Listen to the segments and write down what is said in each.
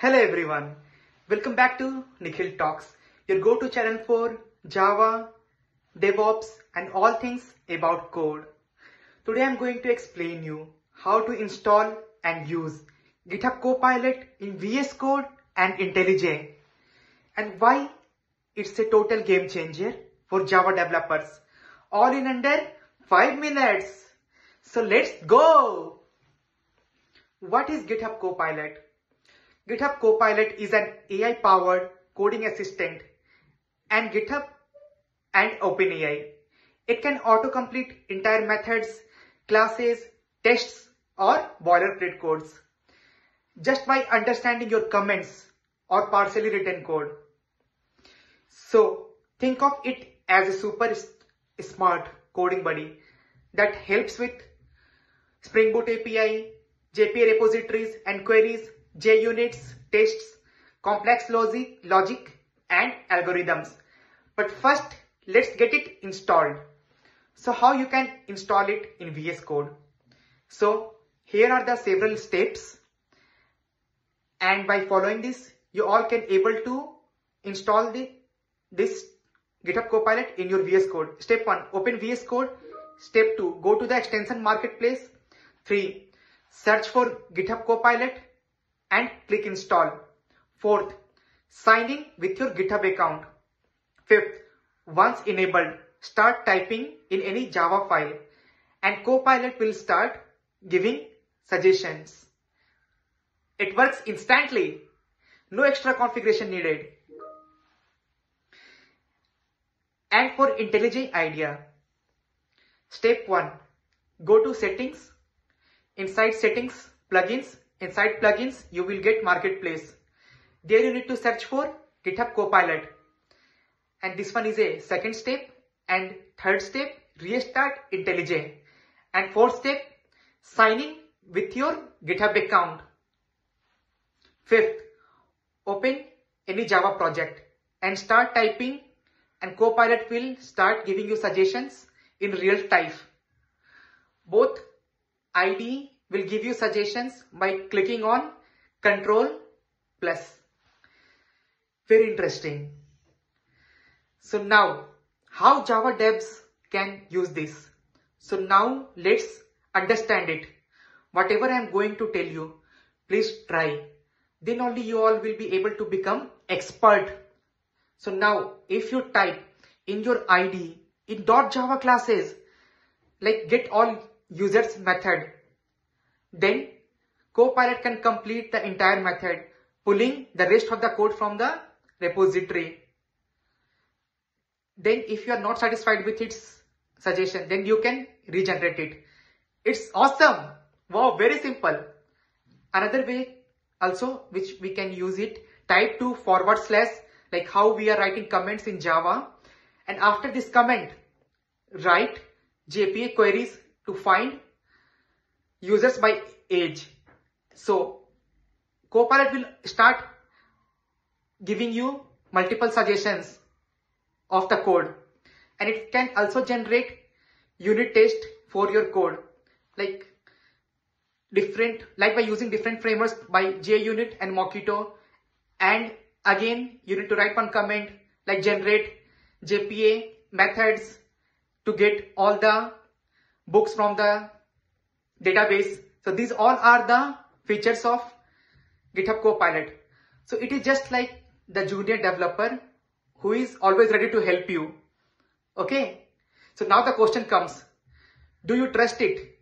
Hello everyone, welcome back to Nikhil Talks, your go-to channel for Java, DevOps and all things about code. Today I'm going to explain you how to install and use GitHub Copilot in VS Code and IntelliJ and why it's a total game changer for Java developers all in under 5 minutes. So let's go! What is GitHub Copilot? GitHub Copilot is an AI powered coding assistant and GitHub and OpenAI. It can autocomplete entire methods, classes, tests or boilerplate codes just by understanding your comments or partially written code. So think of it as a super smart coding buddy that helps with Spring Boot API, JPA repositories and queries JUnits, tests, complex logic, logic and algorithms. But first, let's get it installed. So how you can install it in VS Code? So here are the several steps and by following this, you all can able to install the this GitHub Copilot in your VS Code. Step 1, open VS Code. Step 2, go to the extension marketplace. 3, search for GitHub Copilot and click install. Fourth, sign in with your GitHub account. Fifth, once enabled, start typing in any Java file and Copilot will start giving suggestions. It works instantly. No extra configuration needed. And for IntelliJ IDEA, step 1. Go to settings. Inside settings, plugins, Inside plugins, you will get marketplace. There you need to search for GitHub Copilot. And this one is a second step. And third step, restart IntelliJ. And fourth step, signing with your GitHub account. Fifth, open any Java project and start typing and Copilot will start giving you suggestions in real time. Both IDE will give you suggestions by clicking on control plus. Very interesting. So now how Java devs can use this. So now let's understand it. Whatever I am going to tell you, please try. Then only you all will be able to become expert. So now if you type in your ID in dot .java classes like get all users method then Copilot can complete the entire method, pulling the rest of the code from the repository. Then if you are not satisfied with its suggestion, then you can regenerate it. It's awesome. Wow, very simple. Another way also which we can use it, type to forward slash like how we are writing comments in Java. And after this comment, write JPA queries to find users by age. So Copilot will start giving you multiple suggestions of the code. And it can also generate unit test for your code. Like different like by using different frameworks by JUnit and Mockito and again you need to write one comment like generate JPA methods to get all the books from the database. So these all are the features of GitHub Copilot. So it is just like the junior developer who is always ready to help you. Okay. So now the question comes, do you trust it?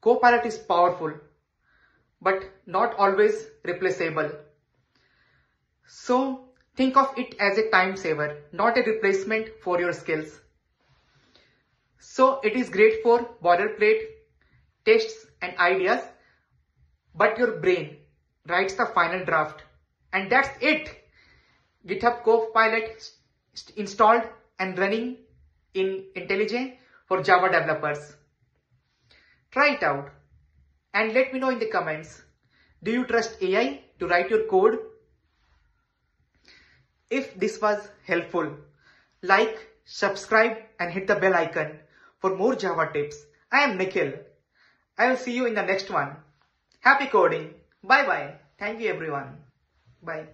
Copilot is powerful, but not always replaceable. So think of it as a time saver, not a replacement for your skills. So it is great for boilerplate tests and ideas, but your brain writes the final draft. And that's it. GitHub Copilot installed and running in IntelliJ for Java developers. Try it out and let me know in the comments. Do you trust AI to write your code? If this was helpful, like, subscribe and hit the bell icon for more Java tips. I am Nikhil. I will see you in the next one. Happy coding. Bye bye. Thank you everyone. Bye.